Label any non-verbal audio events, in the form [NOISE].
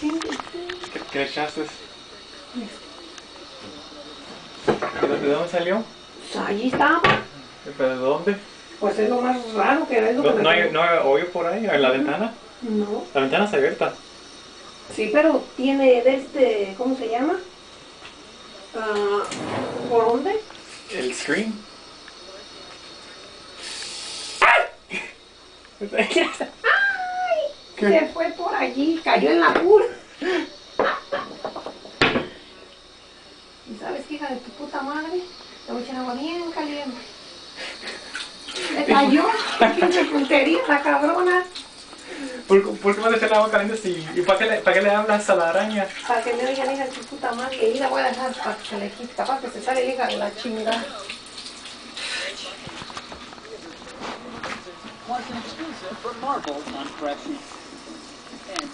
¿Qué, qué le echaste? ¿De, de dónde salió? Allí estaba. ¿Pero de dónde? Pues es lo más raro que es lo ¿No, que no hay. ¿No hay hoyo por ahí? ¿En la ventana? No. La ventana está abierta. Sí, pero tiene de este, ¿cómo se llama? Ah, ¿Por dónde? ¿El screen? [LAUGHS] ¿Qué? Se fue por allí, cayó en la pura. ¿Y sabes qué, hija de tu puta madre? Te voy a echar agua bien caliente. Le cayó, pinche puntería, la cabrona. ¿Por, por qué me dejas el agua caliente si, ¿Y para qué, le, para qué le hablas a la araña? Para que me oigan, hija de tu puta madre. Y ahí la voy a dejar para que se le quite, capaz que se sale hija de la chingada. was an exclusive for Marvel on Fresh. And